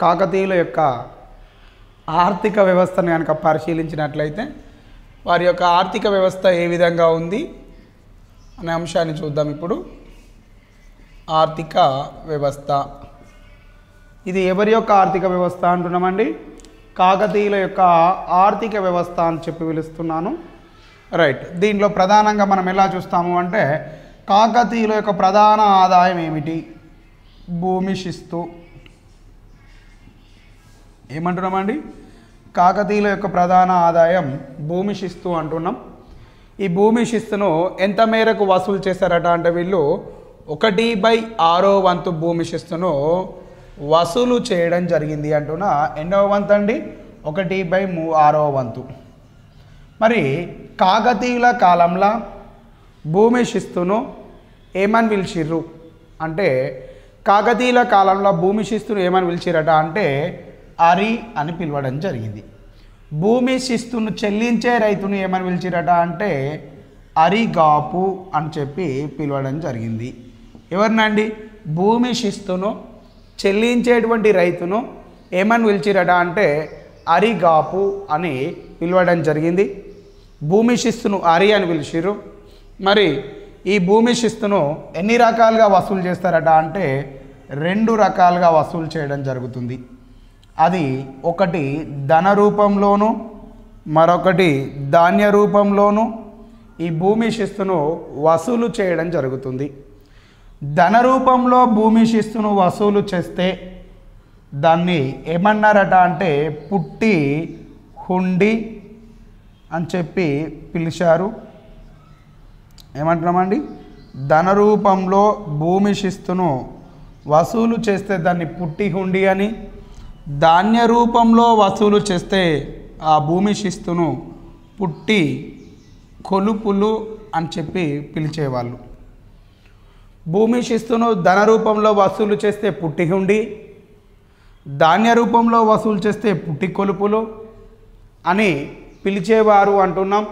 కాకతీయుల యొక్క ఆర్థిక వ్యవస్థను కనుక పరిశీలించినట్లయితే వారి యొక్క ఆర్థిక వ్యవస్థ ఏ విధంగా ఉంది అనే అంశాన్ని చూద్దాం ఇప్పుడు. ఆర్థిక వ్యవస్థ. ఇది ఎవరి యొక్క ఆర్థిక వ్యవస్థ అంటున్నామండి? కాకతీయుల యొక్క ఆర్థిక వ్యవస్థ అని చెప్పి పిలుస్తున్నాను. రైట్. దీనిలో ప్రధానంగా మనం ఎలా చూస్తాము అంటే కాకతీయుల యొక్క ప్రధాన ఆదాయం ఏమిటి? భూమి శిస్తు. ఏమంటున్నామండి? కాకతీయుల యొక్క ప్రధాన ఆదాయం భూమి శిస్తు అంటున్నాం. ఈ భూమి శిస్తును ఎంత మేరకు వసూలు చేశారట అంటే వీళ్ళు ఒకటి బై ఆరో వంతు భూమి శిస్తును వసూలు చేయడం జరిగింది అంటున్నా. ఎన్నో వంతు అండి? ఒకటి బై మూ ఆరో వంతు. మరి కాకతీయుల కాలంలో భూమి శిస్తును ఏమని పిలిచిర్రు? అంటే కాకతీయుల కాలంలో భూమి శిస్తును ఏమని పిలిచిరట అంటే అరి అని పిలవడం జరిగింది. భూమి శిస్తును చెల్లించే రైతును ఏమని పిలిచిరట అంటే అరిగాపు అని చెప్పి పిలవడం జరిగింది. ఎవరినండి? భూమి శిస్తును చెల్లించేటువంటి రైతును ఏమని పిలిచిరట అంటే అరిగాపు అని పిలవడం జరిగింది. భూమి శిస్తును అరి అని పిలిచిర్రు మరి ఈ భూమి శిస్తును ఎన్ని రకాలుగా వసూలు చేస్తారట అంటే రెండు రకాలుగా వసూలు చేయడం జరుగుతుంది. అది ఒకటి ధన రూపంలోను మరొకటి ధాన్య రూపంలోను ఈ భూమి శిస్తును వసూలు చేయడం జరుగుతుంది. ధన రూపంలో భూమి శిస్తును వసూలు చేస్తే దాన్ని ఏమన్నారట అంటే పుట్టి హుండి అని చెప్పి పిలిచారు. ఏమంటున్నామండి? ధన రూపంలో భూమి శిస్తును వసూలు చేస్తే దాన్ని పుట్టి హుండి అని ధాన్య రూపంలో వసూలు చేస్తే ఆ భూమి శిస్తును పుట్టి కొలుపులు అని చెప్పి పిలిచేవాళ్ళు. భూమి శిస్తును ధన రూపంలో వసూలు చేస్తే పుట్టి హుండి ధాన్య రూపంలో వసూలు చేస్తే పుట్టి కొలుపులు అని పిలిచేవారు అంటున్నాం.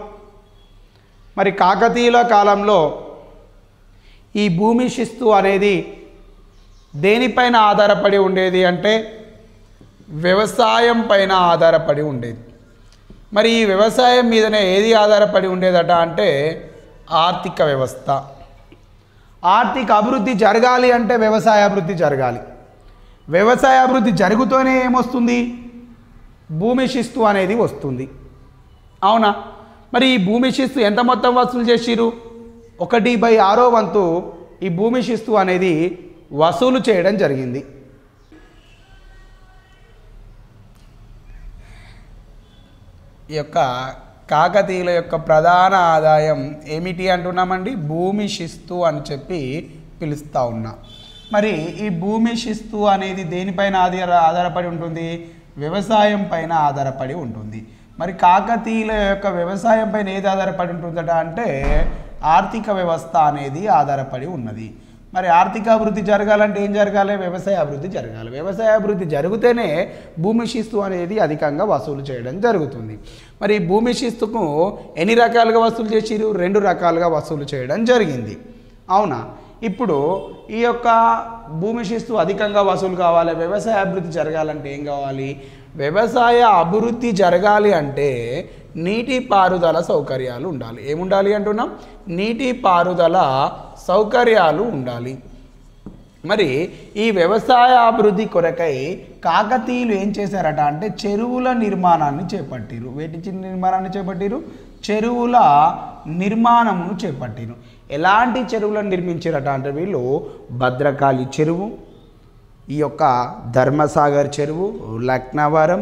మరి కాకతీయుల కాలంలో ఈ భూమి శిస్తు అనేది దేనిపైన ఆధారపడి ఉండేది అంటే వ్యవసాయం పైన ఆధారపడి ఉండేది. మరి ఈ వ్యవసాయం మీదనే ఏది ఆధారపడి ఉండేదట అంటే ఆర్థిక వ్యవస్థ. ఆర్థిక అభివృద్ధి జరగాలి అంటే వ్యవసాయ అభివృద్ధి జరగాలి. వ్యవసాయ అభివృద్ధి జరుగుతూనే ఏమొస్తుంది? భూమి శిస్తు అనేది వస్తుంది. అవునా? మరి ఈ భూమి శిస్తు ఎంత మొత్తం వసూలు చేసిరు ఒకటి బై ఆరో వంతు ఈ భూమి శిస్తు అనేది వసూలు చేయడం జరిగింది. యొక్క కాకతీయుల యొక్క ప్రధాన ఆదాయం ఏమిటి అంటున్నామండి? భూమి శిస్తు అని చెప్పి పిలుస్తూ ఉన్నా. మరి ఈ భూమి శిస్తు అనేది దేనిపైన ఆధార ఆధారపడి ఉంటుంది? వ్యవసాయం పైన ఆధారపడి ఉంటుంది. మరి కాకతీయుల యొక్క వ్యవసాయం పైన ఏది ఆధారపడి ఉంటుందట అంటే ఆర్థిక వ్యవస్థ అనేది ఆధారపడి ఉన్నది. మరి ఆర్థిక అభివృద్ధి జరగాలంటే ఏం జరగాలి? వ్యవసాయ అభివృద్ధి జరగాలి. వ్యవసాయ అభివృద్ధి జరిగితేనే భూమి శిస్తు అనేది అధికంగా వసూలు చేయడం జరుగుతుంది. మరి భూమి శిస్తుకు ఎన్ని రకాలుగా వసూలు చేసిరు రెండు రకాలుగా వసూలు చేయడం జరిగింది. అవునా? ఇప్పుడు ఈ యొక్క భూమి శిస్తు అధికంగా వసూలు కావాలి వ్యవసాయ అభివృద్ధి జరగాలంటే ఏం కావాలి? వ్యవసాయ అభివృద్ధి జరగాలి అంటే నీటి పారుదల సౌకర్యాలు ఉండాలి. ఏముండాలి అంటున్నాం? నీటి పారుదల సౌకర్యాలు ఉండాలి. మరి ఈ వ్యవసాయ అభివృద్ధి కొరకై కాకతీయులు ఏం చేశారట అంటే చెరువుల నిర్మాణాన్ని చేపట్టిరు. వేటి చిన్న నిర్మాణాన్ని చేపట్టిరు? చెరువుల నిర్మాణమును చేపట్టిరు. ఎలాంటి చెరువులను నిర్మించారట అంటే వీళ్ళు భద్రకాళి చెరువు ఈ యొక్క ధర్మసాగర్ చెరువు లక్నవరం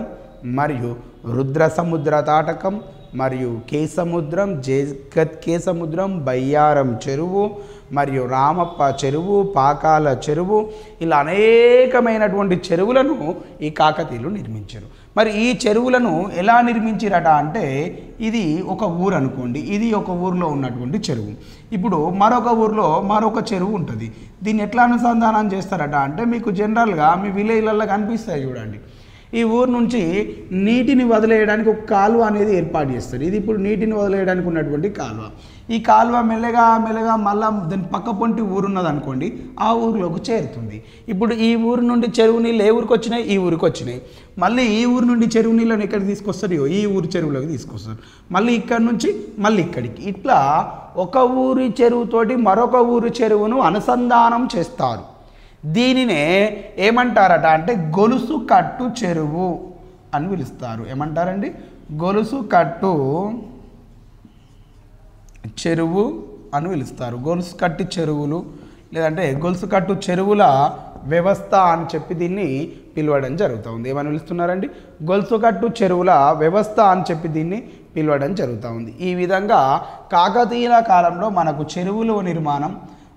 మరియు రుద్ర సముద్ర తాటకం మరియు కేసముద్రం జగత్ కేసముద్రం బయ్యారం చెరువు మరియు రామప్ప చెరువు పాకాల చెరువు ఇలా అనేకమైనటువంటి చెరువులను ఈ కాకతీయులు నిర్మించారు. మరి ఈ చెరువులను ఎలా నిర్మించిరట అంటే ఇది ఒక ఊరు అనుకోండి. ఇది ఒక ఊరిలో ఉన్నటువంటి చెరువు. ఇప్పుడు మరొక ఊరిలో మరొక చెరువు ఉంటుంది. దీన్ని ఎట్లా అనుసంధానం చేస్తారట అంటే మీకు జనరల్గా మీ విలేజ్లలో కనిపిస్తాయి చూడండి. ఈ ఊరు నుంచి నీటిని వదిలేయడానికి ఒక కాలువ అనేది ఏర్పాటు చేస్తారు. ఇది ఇప్పుడు నీటిని వదిలేయడానికి ఉన్నటువంటి కాలువ. ఈ కాలువ మెల్లగా మెల్లగా మళ్ళా దాని పక్క పొంటి ఊరు అనుకోండి ఆ ఊరిలోకి చేరుతుంది. ఇప్పుడు ఈ ఊరు నుండి చెరువు నీళ్ళు ఏ ఊరికి వచ్చినాయి? ఈ ఊరికి వచ్చినాయి. మళ్ళీ ఈ ఊరు నుండి చెరువు నీళ్ళని ఎక్కడికి తీసుకొస్తారో? ఈ ఊరు చెరువులోకి తీసుకొస్తారు. మళ్ళీ ఇక్కడ నుంచి మళ్ళీ ఇక్కడికి. ఇట్లా ఒక ఊరి చెరువుతోటి మరొక ఊరి చెరువును అనుసంధానం చేస్తారు. దీనినే ఏమంటారట అంటే గొలుసు కట్టు చెరువు అని పిలుస్తారు. ఏమంటారండి? గొలుసు కట్టు చెరువు అని పిలుస్తారు. గొలుసు కట్టి చెరువులు లేదంటే గొలుసు కట్టు చెరువుల వ్యవస్థ అని చెప్పి దీన్ని పిలవడం జరుగుతుంది. ఏమని పిలుస్తున్నారండి? గొలుసు కట్టు చెరువుల వ్యవస్థ అని చెప్పి దీన్ని పిలవడం జరుగుతూ ఉంది ఈ విధంగా కాకతీయుల కాలంలో మనకు చెరువులు నిర్మాణం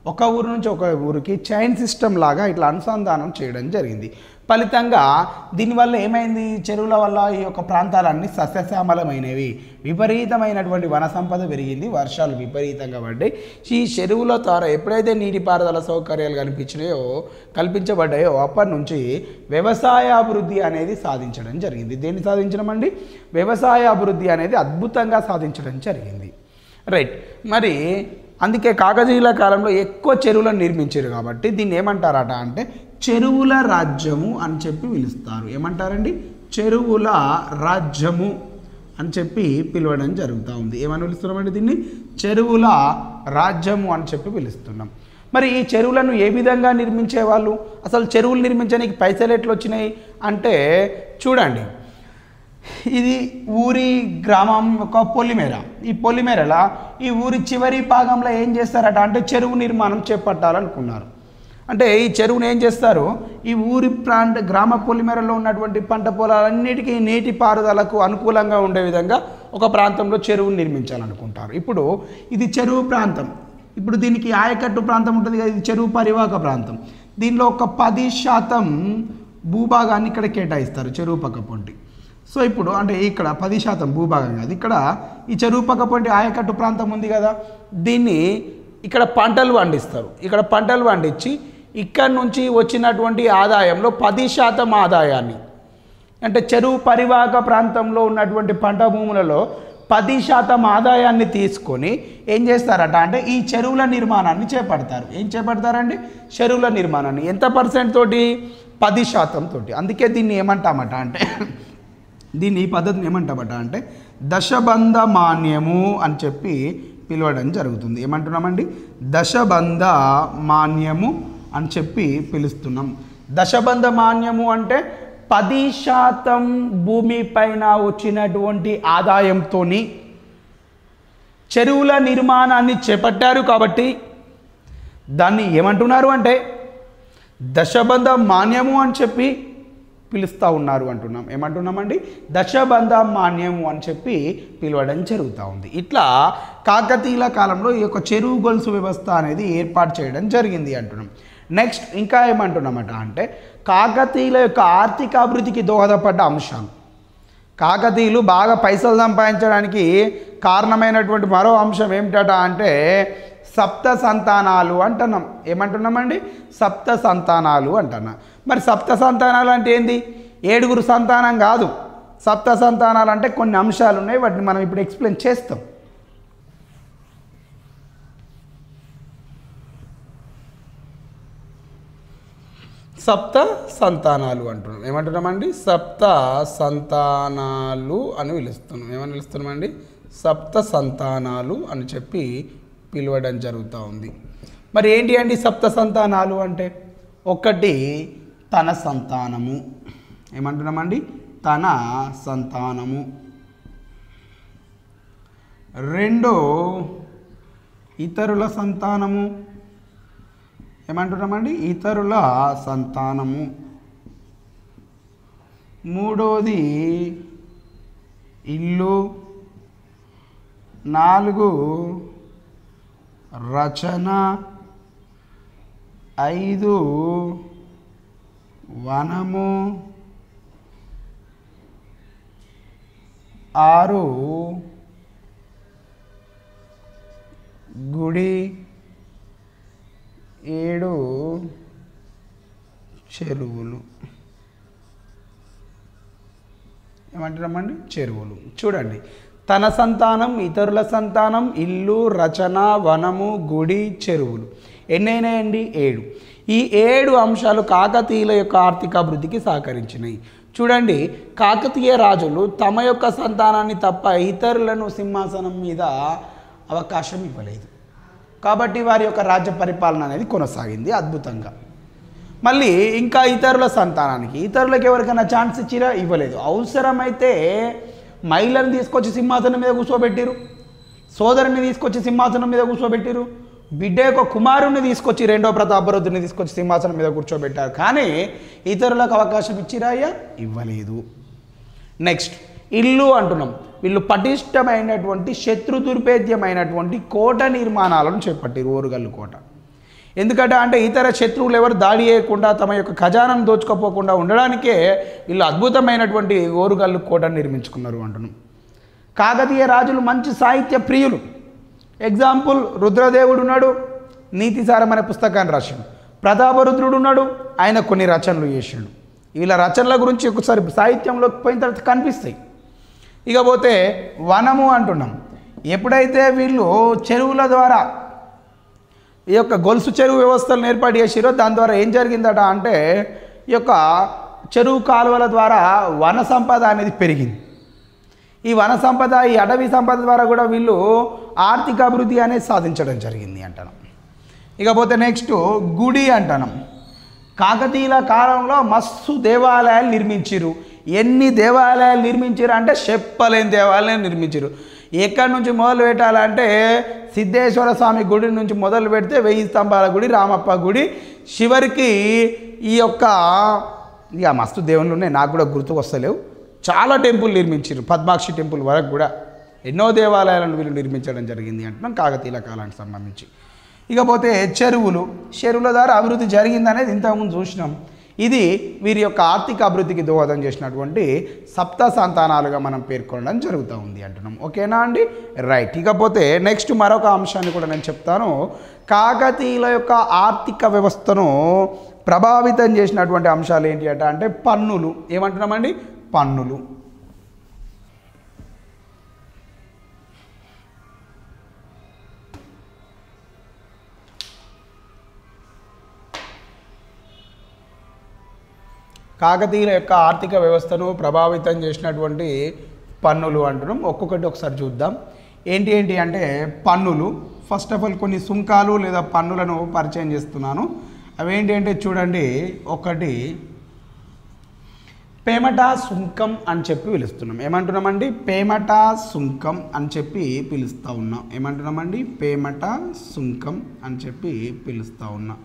ఒక ఊరు నుంచి ఒక ఊరికి చైన్ సిస్టమ్ లాగా ఇట్లా అనుసంధానం చేయడం జరిగింది. ఫలితంగా దీనివల్ల ఏమైంది? చెరువుల వల్ల ఈ యొక్క ప్రాంతాలన్నీ సస్యశ్యామలమైనవి. విపరీతమైనటువంటి వన సంపద పెరిగింది. వర్షాలు విపరీతంగా పడ్డాయి. ఈ చెరువుల ద్వారా ఎప్పుడైతే నీటిపారుదల సౌకర్యాలు కనిపించినాయో కల్పించబడ్డాయో అప్పటి నుంచి వ్యవసాయ అభివృద్ధి అనేది సాధించడం జరిగింది. దేన్ని సాధించడం అండి? వ్యవసాయ అభివృద్ధి అనేది అద్భుతంగా సాధించడం జరిగింది. రైట్. మరి అందుకే కాకతీయుల కాలంలో ఎక్కువ చెరువులను నిర్మించారు కాబట్టి దీన్ని ఏమంటారట అంటే చెరువుల రాజ్యము అని చెప్పి పిలుస్తారు. ఏమంటారండి? చెరువుల రాజ్యము అని చెప్పి పిలవడం జరుగుతూ ఉంది. ఏమని పిలుస్తున్నామండి దీన్ని? చెరువుల రాజ్యము అని చెప్పి పిలుస్తున్నాం. మరి ఈ చెరువులను ఏ విధంగా నిర్మించేవాళ్ళు? అసలు చెరువులు నిర్మించడానికి పైసలు ఎట్లా వచ్చినాయి అంటే చూడండి ఇది ఊరి గ్రామం యొక్క పొలిమేర. ఈ పొలిమేరల ఈ ఊరి చివరి భాగంలో ఏం చేస్తారట అంటే చెరువు నిర్మాణం చేపట్టాలనుకున్నారు. అంటే ఈ చెరువును ఏం చేస్తారు? ఈ ఊరి ప్రాంత గ్రామ పొలిమేరలో ఉన్నటువంటి పంట పొలాలన్నిటికీ నీటి పారుదలకు అనుకూలంగా ఉండే విధంగా ఒక ప్రాంతంలో చెరువును నిర్మించాలనుకుంటారు. ఇప్పుడు ఇది చెరువు ప్రాంతం. ఇప్పుడు దీనికి ఆయకట్టు ప్రాంతం ఉంటుంది కదా ఇది చెరువు పరివాహక ప్రాంతం. దీనిలో ఒక పది శాతం భూభాగాన్ని ఇక్కడ కేటాయిస్తారు చెరువు పక్క పొంటి. సో ఇప్పుడు అంటే ఇక్కడ పది శాతం భూభాగం కాదు. ఇక్కడ ఈ చెరువు ఆయకట్టు ప్రాంతం ఉంది కదా. దీన్ని ఇక్కడ పంటలు పండిస్తారు. ఇక్కడ పంటలు పండించి ఇక్కడ నుంచి వచ్చినటువంటి ఆదాయంలో పది శాతం ఆదాయాన్ని. అంటే చెరువు పరివాహక ప్రాంతంలో ఉన్నటువంటి పంట భూములలో పది శాతం ఆదాయాన్ని తీసుకొని ఏం చేస్తారట అంటే ఈ చెరువుల నిర్మాణాన్ని చేపడతారు. ఏం చేపడతారండి? చెరువుల నిర్మాణాన్ని. ఎంత పర్సెంట్ తోటి? పది శాతం తోటి. అందుకే దీన్ని ఏమంటామట అంటే దీన్ని ఈ పద్ధతిని ఏమంటామట అంటే దశబంధ మాన్యము అని చెప్పి పిలవడం జరుగుతుంది. ఏమంటున్నామండి? దశబంధ మాన్యము అని చెప్పి పిలుస్తున్నాం. దశబంధ మాన్యము అంటే పది శాతం భూమి పైన వచ్చినటువంటి ఆదాయంతో చెరువుల నిర్మాణాన్ని చేపట్టారు కాబట్టి దాన్ని ఏమంటున్నారు అంటే దశబంధ మాన్యము అని చెప్పి పిలుస్తూ ఉన్నారు అంటున్నాం. ఏమంటున్నామండి? దశబంధ మాన్యము అని చెప్పి పిలవడం జరుగుతూ ఉంది. ఇట్లా కాకతీయుల కాలంలో ఈ యొక్క చెరువు గొలుసు వ్యవస్థ అనేది ఏర్పాటు చేయడం జరిగింది అంటున్నాం. నెక్స్ట్ ఇంకా ఏమంటున్నామట అంటే కాకతీయుల యొక్క ఆర్థిక అభివృద్ధికి దోహదపడ్డ అంశాలు కాకతీయులు బాగా పైసలు సంపాదించడానికి కారణమైనటువంటి మరో అంశం ఏమిటట అంటే సప్త సంతానాలు అంటున్నాం. ఏమంటున్నామండి? సప్త సంతానాలు అంటున్నాం. మరి సప్త సంతానాలు అంటే ఏంది? ఏడుగురు సంతానం కాదు. సప్త సంతానాలు అంటే కొన్ని అంశాలు ఉన్నాయి. వాటిని మనం ఇప్పుడు ఎక్స్ప్లెయిన్ చేస్తాం. సప్త సంతానాలు అంటున్నాం. ఏమంటున్నామండి? సప్త సంతానాలు అని పిలుస్తున్నాం. ఏమని పిలుస్తున్నామండి? సప్త సంతానాలు అని చెప్పి పిలవడం జరుగుతూ ఉంది. మరి ఏంటి అండి సప్త సంతానాలు అంటే? ఒకటి తన సంతానము. ఏమంటున్నామండి? తన సంతానము. రెండు ఇతరుల సంతానము. ఏమంటున్నామండి? ఇతరుల సంతానము. మూడోది ఇల్లు. నాలుగు రచన ఐదు వనము ఆరు గుడి ఏడు చెరువులు. ఏమంటారమ్మండి చెరువులు. చూడండి. తన సంతానం ఇతరుల సంతానం ఇల్లు రచన వనము గుడి చెరువులు. ఎన్నైనాయండి? ఏడు. ఈ ఏడు అంశాలు కాకతీయుల యొక్క ఆర్థిక అభివృద్ధికి సహకరించినాయి. చూడండి కాకతీయ రాజులు తమ యొక్క సంతానాన్ని తప్ప ఇతరులను సింహాసనం మీద అవకాశం ఇవ్వలేదు. కాబట్టి వారి యొక్క రాజ్య పరిపాలన అనేది కొనసాగింది అద్భుతంగా. మళ్ళీ ఇంకా ఇతరుల సంతానానికి ఇతరులకు ఎవరికైనా ఛాన్స్ ఇచ్చినా ఇవ్వలేదు. అవసరమైతే మహిళని తీసుకొచ్చి సింహాసనం మీద కూర్చోబెట్టిరు. సోదరుని తీసుకొచ్చి సింహాసనం మీద కూర్చోబెట్టిరు. బిడ్డ యొక్క కుమారుణ్ణి తీసుకొచ్చి రెండో ప్రతాపరుద్ధిని తీసుకొచ్చి సింహాసనం మీద కూర్చోబెట్టారు. కానీ ఇతరులకు అవకాశం ఇచ్చిరాయ్యా ఇవ్వలేదు. నెక్స్ట్ ఇల్లు అంటున్నాం. వీళ్ళు పటిష్టమైనటువంటి శత్రు దుర్భేద్యమైనటువంటి కోట నిర్మాణాలను చేపట్టారు ఓరుగల్లు కోట. ఎందుకంటే అంటే ఇతర శత్రువులు ఎవరు దాడి చేయకుండా తమ యొక్క ఖజానం దోచుకోపోకుండా ఉండడానికే వీళ్ళు అద్భుతమైనటువంటి ఓరుగల్లు కోటను నిర్మించుకున్నారు అంటున్నాం. కాకతీయ రాజులు మంచి సాహిత్య ప్రియులు. ఎగ్జాంపుల్ రుద్రదేవుడు ఉన్నాడు నీతిసారం అనే పుస్తకాన్ని రాసిండు. ప్రతాపరుద్రుడు ఉన్నాడు ఆయన కొన్ని రచనలు చేసిండు. వీళ్ళ రచనల గురించి ఒకసారి సాహిత్యంలోకి పోయిన తర్వాత కనిపిస్తాయి. ఇకపోతే వనము అంటున్నాం. ఎప్పుడైతే వీళ్ళు చెరువుల ద్వారా ఈ యొక్క గొలుసు చెరువు వ్యవస్థలను ఏర్పాటు చేసిరో దాని ద్వారా ఏం జరిగిందట అంటే ఈ యొక్క చెరువు కాలువల ద్వారా వన సంపద అనేది పెరిగింది. ఈ వన సంపద ఈ అటవీ సంపద ద్వారా కూడా వీళ్ళు ఆర్థిక అభివృద్ధి అనేది సాధించడం జరిగింది అంటాను. ఇకపోతే నెక్స్ట్ గుడి అంటాను. కాకతీయుల కాలంలో మస్తు దేవాలయాలు నిర్మించారు ఎన్ని దేవాలయాలు నిర్మించారు అంటే చెప్పలేని దేవాలయాలు నిర్మించారు ఎక్కడి నుంచి మొదలు పెట్టాలంటే సిద్ధేశ్వర స్వామి గుడి నుంచి మొదలు పెడితే వెయ్యి స్తంభాల గుడి రామప్ప గుడి. చివరికి ఈ యొక్క ఇక మస్తు దేవుళ్ళు ఉన్నాయి నాకు కూడా గుర్తుకు వస్తలేవు చాలా టెంపుల్ నిర్మించారు పద్మాక్షి టెంపుల్ వరకు కూడా. ఎన్నో దేవాలయాలను వీళ్ళు నిర్మించడం జరిగింది అంటున్నాం కాకతీయుల కాలానికి సంబంధించి. ఇకపోతే చెరువులు చెరువుల ద్వారా అభివృద్ధి జరిగిందనేది ఇంతకుముందు చూసినాం. ఇది వీరి యొక్క ఆర్థిక అభివృద్ధికి దోహదం చేసినటువంటి సప్త సంతానాలుగా మనం పేర్కొనడం జరుగుతూ ఉంది అంటున్నాం. ఓకేనా అండి? రైట్ ఇకపోతే నెక్స్ట్ మరొక అంశాన్ని కూడా నేను చెప్తాను. కాకతీయుల యొక్క ఆర్థిక వ్యవస్థను ప్రభావితం చేసినటువంటి అంశాలు ఏంటి అంటే పన్నులు. ఏమంటున్నామండి? పన్నులు. కాకతీయుల యొక్క ఆర్థిక వ్యవస్థను ప్రభావితం చేసినటువంటి పన్నులు అంటున్నాం. ఒక్కొక్కటి ఒకసారి చూద్దాం. ఏంటి ఏంటి అంటే పన్నులు. ఫస్ట్ ఆఫ్ ఆల్ కొన్ని సుంకాలు లేదా పన్నులను పరిచయం చేస్తున్నాను. అవి ఏంటి అంటే చూడండి. ఒకటి పేమటా సుంకం అని చెప్పి పిలుస్తున్నాం. ఏమంటున్నామండి? పేమటా సుంకం అని చెప్పి పిలుస్తూ ఉన్నాం. ఏమంటున్నామండి? పేమటా సుంకం అని చెప్పి పిలుస్తూ ఉన్నాం.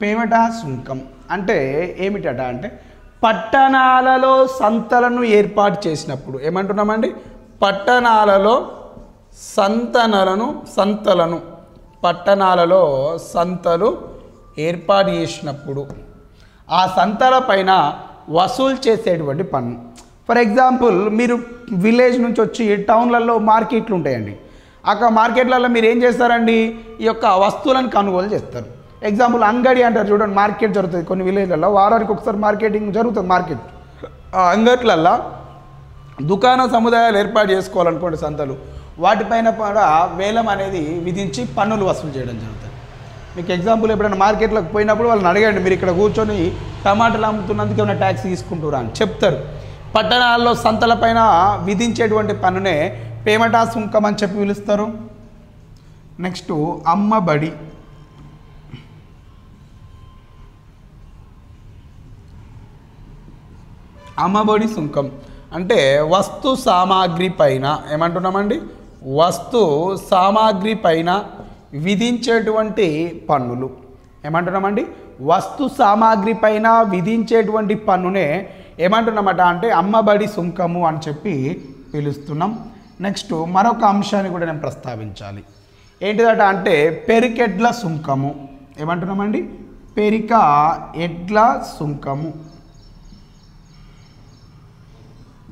పేమట సుంకం అంటే ఏమిటట అంటే పట్టణాలలో సంతలను ఏర్పాటు చేసినప్పుడు ఏమంటున్నామండి? పట్టణాలలో సంతనలను సంతలను పట్టణాలలో సంతలు ఏర్పాటు చేసినప్పుడు ఆ సంతల పైన వసూలు చేసేటువంటి పన్ను. ఫర్ ఎగ్జాంపుల్ మీరు విలేజ్ నుంచి వచ్చి టౌన్లలో మార్కెట్లు ఉంటాయండి అక్కడ మార్కెట్లలో మీరు ఏం చేస్తారండి? ఈ యొక్క వస్తువులను కొనుగోలు చేస్తారు. ఎగ్జాంపుల్ అంగడి అంటారు చూడండి మార్కెట్ జరుగుతుంది కొన్ని విలేజ్లలో వారానికి ఒకసారి మార్కెటింగ్ జరుగుతుంది మార్కెట్ ఆ అంగట్లల్లో దుకాణ సముదాయాలు ఏర్పాటు చేసుకోవాలనుకోండి సంతలు. వాటిపైన కూడా వేలం అనేది విధించి పన్నులు వసూలు చేయడం జరుగుతుంది. మీకు ఎగ్జాంపుల్ ఎప్పుడైనా మార్కెట్లోకి పోయినప్పుడు వాళ్ళని అడగండి మీరు ఇక్కడ కూర్చొని టమాటాలు అమ్ముతున్నందుకు ఏమైనా ట్యాక్స్ తీసుకుంటురా? అని చెప్తారు. పట్టణాల్లో సంతలపైన విధించేటువంటి పన్నునే పేమటా సుంకం అని చెప్పి పిలుస్తారు. నెక్స్ట్ అమ్మబడి. అమ్మబడి సుంకం. అంటే వస్తు సామాగ్రి పైన ఏమంటున్నామండి? వస్తు సామాగ్రి పైన విధించేటువంటి పన్నులు. ఏమంటున్నామండి? వస్తు సామాగ్రి పైన విధించేటువంటి పన్నునే ఏమంటున్నామట అంటే అమ్మబడి సుంకము అని చెప్పి పిలుస్తున్నాం. నెక్స్ట్ మరొక అంశాన్ని కూడా నేను ప్రస్తావించాలి. ఏంటిదట అంటే పెరికెడ్ల సుంకము. ఏమంటున్నామండి? పెరిక ఎడ్ల సుంకము.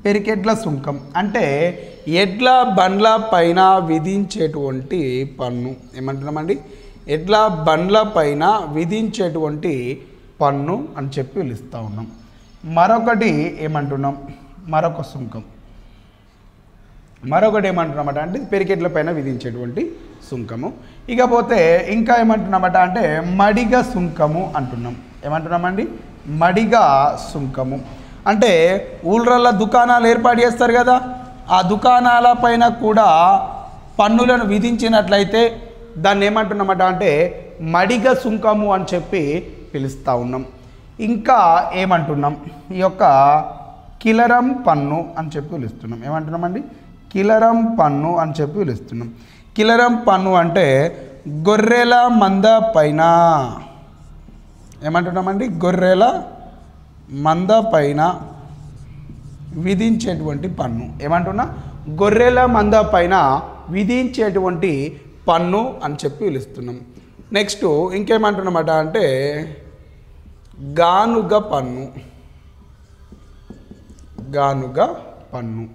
పెరికెడ్ల సుంకం. అంటే ఎడ్ల బండ్ల పైన విధించేటువంటి పన్ను. ఏమంటున్నామండి? ఎడ్ల బండ్ల పైన విధించేటువంటి పన్ను అని చెప్పి పిలుస్తూ ఉన్నాం. మరొకటి ఏమంటున్నాం? మరొక సుంకం. మరొకటి ఏమంటున్నామట అంటే పెరికెట్ల పైన విధించేటువంటి సుంకము. ఇకపోతే ఇంకా ఏమంటున్నామట అంటే మడిగ సుంకము అంటున్నాం. ఏమంటున్నామండి? మడిగ సుంకము. అంటే ఊళ్ళ దుకాణాలు ఏర్పాటు చేస్తారు కదా ఆ దుకాణాల పైన కూడా పన్నులను విధించినట్లయితే దాన్ని ఏమంటున్నామట అంటే మడిగ సుంకము అని చెప్పి పిలుస్తూ ఉన్నాం. ఇంకా ఏమంటున్నాం? ఈ యొక్క కిలరం పన్ను అని చెప్పి పిలుస్తున్నాం. ఏమంటున్నామండి? కిలరం పన్ను అని చెప్పి పిలుస్తున్నాం. కిలరం పన్ను అంటే గొర్రెల మంద పైన. ఏమంటున్నామండి? గొర్రెల మంద పైన విధించేటువంటి పన్ను. ఏమంటున్నా? గొర్రెల మంద పైన విధించేటువంటి పన్ను అని చెప్పి పిలుస్తున్నాం. నెక్స్ట్ ఇంకేమంటున్నమాట అంటే గానుగ పన్ను. గానుగ పన్ను.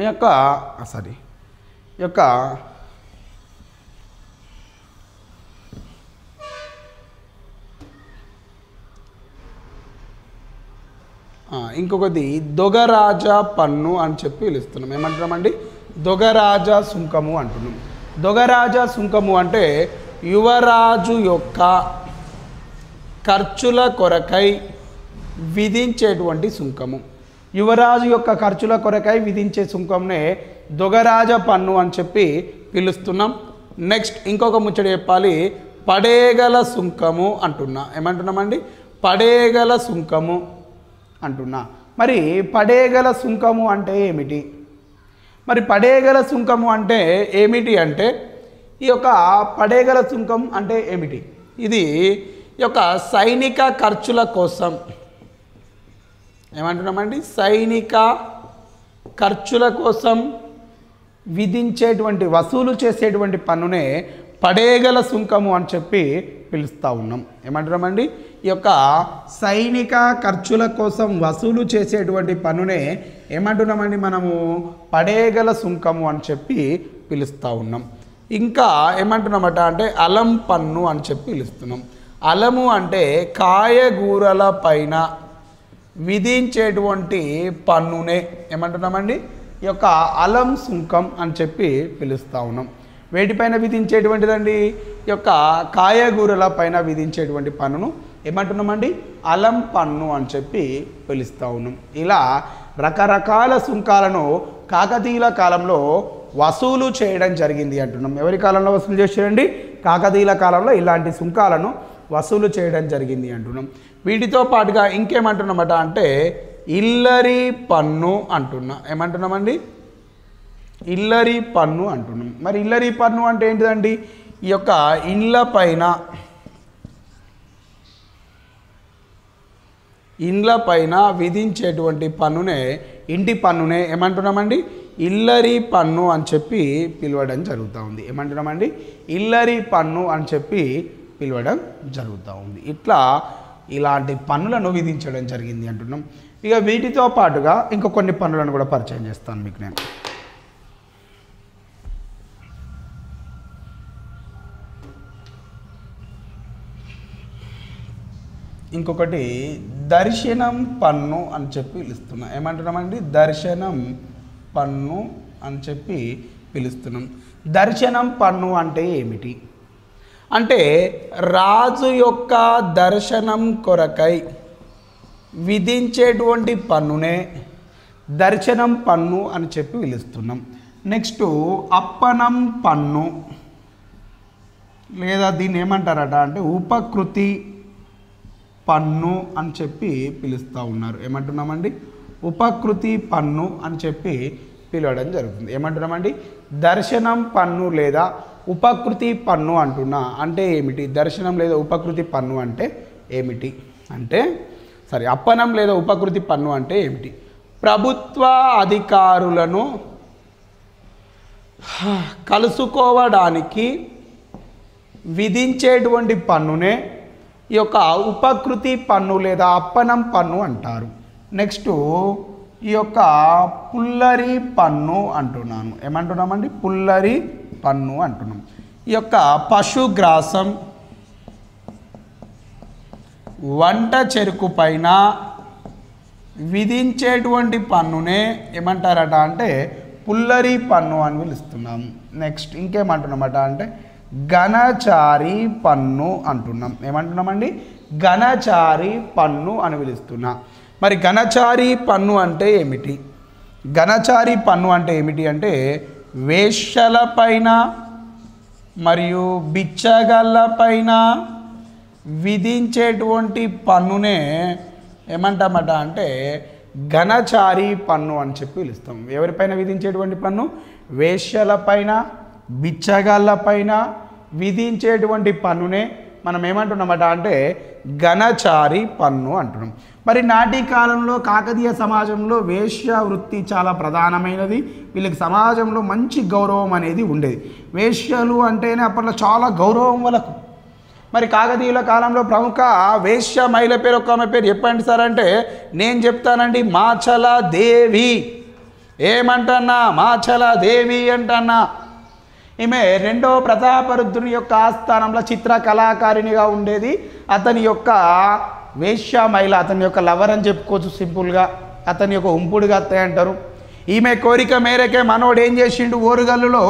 ఈ యొక్క సారీ ఈ యొక్క ఇంకొకటి దొగరాజ పన్ను అని చెప్పి పిలుస్తున్నాం. ఏమంటున్నామండి? దొగరాజ సుంకము అంటున్నాం. దొగరాజ సుంకము అంటే యువరాజు యొక్క ఖర్చుల కొరకై విధించేటువంటి సుంకము. యువరాజు యొక్క ఖర్చుల కొరకై విధించే సుంకంనే దొగరాజ పన్ను అని చెప్పి పిలుస్తున్నాం. నెక్స్ట్ ఇంకొక ముచ్చట చెప్పాలి. పడేగల సుంకము అంటున్నా. ఏమంటున్నామండి? పడేగల సుంకము అంటున్నా. మరి పడేగల సుంకము అంటే ఏమిటి? మరి పడేగల సుంకము అంటే ఏమిటి అంటే ఈ యొక్క పడేగల సుంకం అంటే ఏమిటి? ఇది ఈ యొక్క సైనిక ఖర్చుల కోసం. ఏమంటున్నామండి? సైనిక ఖర్చుల కోసం విధించేటువంటి వసూలు చేసేటువంటి పన్నునే పడేగల సుంకము అని చెప్పి పిలుస్తూ ఉన్నాం. ఏమంటున్నామండి? ఈ యొక్క సైనిక ఖర్చుల కోసం వసూలు చేసేటువంటి పన్నునే ఏమంటున్నామండి మనము? పడేగల సుంకము అని చెప్పి పిలుస్తూ ఉన్నాం. ఇంకా ఏమంటున్నామట అంటే అలం పన్ను అని చెప్పి పిలుస్తున్నాం. అలము అంటే కాయగూరల పైన విధించేటువంటి పన్నునే ఏమంటున్నామండి? ఈ యొక్క అలం సుంకం అని చెప్పి పిలుస్తూ ఉన్నాం. వేటిపైన విధించేటువంటిదండి? ఈ యొక్క కాయగూరల పైన విధించేటువంటి పన్నును ఏమంటున్నామండి? అలం పన్ను అని చెప్పి పిలుస్తూ ఉన్నాం. ఇలా రకరకాల సుంకాలను కాకతీయుల కాలంలో వసూలు చేయడం జరిగింది అంటున్నాం. ఎవరి కాలంలో వసూలు చేసేయండి కాకతీయుల కాలంలో ఇలాంటి సుంకాలను వసూలు చేయడం జరిగింది అంటున్నాం. వీటితో పాటుగా ఇంకేమంటున్నామట అంటే ఇల్లరి పన్ను అంటున్నా. ఏమంటున్నామండి? ఇల్లరి పన్ను అంటున్నాం. మరి ఇల్లరి పన్ను అంటే ఏంటిదండి? ఈ యొక్క ఇండ్ల పైన ఇండ్ల పైన విధించేటువంటి పన్నునే ఇంటి పన్నునే ఏమంటున్నామండి? ఇల్లరి పన్ను అని చెప్పి పిలవడం జరుగుతూ ఉంది. ఏమంటున్నామండి? ఇల్లరి పన్ను అని చెప్పి పిలవడం జరుగుతూ ఉంది. ఇట్లా ఇలాంటి పన్నులను విధించడం జరిగింది అంటున్నాం. ఇక వీటితో పాటుగా ఇంకా కొన్ని పన్నులను కూడా పరిచయం చేస్తాను మీకు నేను. ఇంకొకటి దర్శనం పన్ను అని చెప్పి పిలుస్తున్నాం. ఏమంటున్నామండి? దర్శనం పన్ను అని చెప్పి పిలుస్తున్నాం. దర్శనం పన్ను అంటే ఏమిటి? అంటే రాజు యొక్క దర్శనం కొరకై విధించేటువంటి పన్నునే దర్శనం పన్ను అని చెప్పి పిలుస్తున్నాం. నెక్స్ట్ అప్పనం పన్ను లేదా దీన్ని ఏమంటారట అంటే ఉపకృతి పన్ను అని చెప్పి పిలుస్తూ ఉన్నారు. ఏమంటున్నామండి? ఉపకృతి పన్ను అని చెప్పి పిలవడం జరుగుతుంది. ఏమంటున్నామండి? దర్శనం పన్ను లేదా ఉపకృతి పన్ను అంటున్నా అంటే ఏమిటి? దర్శనం లేదా ఉపకృతి పన్ను అంటే ఏమిటి? అంటే సరే అప్పనం లేదా ఉపకృతి పన్ను అంటే ఏమిటి? ప్రభుత్వ అధికారులను కలుసుకోవడానికి విధించేటువంటి పన్నునే ఈ యొక్క ఉపకృతి పన్ను లేదా అప్పనం పన్ను అంటారు. నెక్స్ట్ ఈ యొక్క పుల్లరి పన్ను అంటున్నాను. ఏమంటున్నామండి? పుల్లరి పన్ను అంటున్నాం. ఈ యొక్క పశుగ్రాసం వంట చెరుకు పైన విధించేటువంటి పన్నునే ఏమంటారట అంటే పుల్లరి పన్ను అని పిలుస్తున్నాము నెక్స్ట్ ఇంకేమంటున్నామట అంటే ఘనచారి పన్ను అంటున్నాం. ఏమంటున్నామండి? ఘనచారి పన్ను అని పిలుస్తున్నా. మరి ఘనచారి పన్ను అంటే ఏమిటి? ఘనచారి పన్ను అంటే ఏమిటి అంటే వేశ్యలపైన మరియు బిచ్చగళ్ళపైన విధించేటువంటి పన్నునే ఏమంటామట అంటే ఘనచారి పన్ను అని చెప్పి పిలుస్తాం. ఎవరిపైన విధించేటువంటి పన్ను? వేశ్యలపైన బిచ్చగాళ్ళపైన విధించేటువంటి పన్నునే మనం ఏమంటున్నామట అంటే ఘనచారి పన్ను అంటున్నాం. మరి నాటి కాలంలో కాకతీయ సమాజంలో వేశ్య వృత్తి చాలా ప్రధానమైనది. వీళ్ళకి సమాజంలో మంచి గౌరవం అనేది ఉండేది. వేశ్యలు అంటేనే అప్పట్లో చాలా గౌరవం వాళ్ళకు. మరి కాకతీయుల కాలంలో ప్రముఖ వేశ్య మహిళ పేరు ఒక ఆమె పేరు చెప్పండి సార్ అంటే నేను చెప్తానండి మాచల దేవి. ఏమంటన్నా? మాచల దేవి అంటన్నా. ఈమె రెండో ప్రతాపరుద్రుని యొక్క ఆస్థానంలో చిత్ర కళాకారిణిగా ఉండేది. అతని యొక్క వేశ్యామైల మహిళ అతని యొక్క లవర్ అని చెప్పుకోవచ్చు సింపుల్గా. అతని యొక్క ఉంపుడుగా అత్తయ్య అంటారు. ఈమె కోరిక మేరకే మనోడు ఏం చేసిండు? ఓరుగల్లులో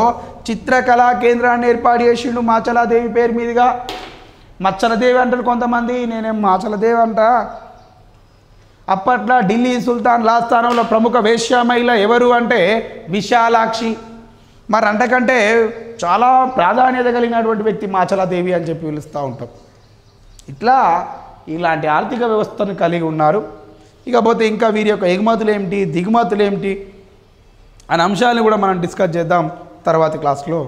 చిత్రకళా కేంద్రాన్ని ఏర్పాటు చేసిండు మాచలాదేవి పేరు మీదుగా. మచ్చలదేవి అంటారు కొంతమంది నేనేం మాచలదేవి అంట. అప్పట్లో ఢిల్లీ సుల్తాన్ లాస్థానంలో ప్రముఖ వేశ్యామైల ఎవరు అంటే విశాలాక్షి. మరి అంతకంటే చాలా ప్రాధాన్యత కలిగినటువంటి వ్యక్తి మాచలాదేవి అని చెప్పి పిలుస్తూ ఉంటాం. ఇట్లా ఇలాంటి ఆర్థిక వ్యవస్థను కలిగి ఉన్నారు. ఇకపోతే ఇంకా వీరి యొక్క ఎగుమతులు ఏమిటి దిగుమతులు ఏమిటి అనే అంశాలను కూడా మనం డిస్కస్ చేద్దాం తర్వాతి క్లాస్లో.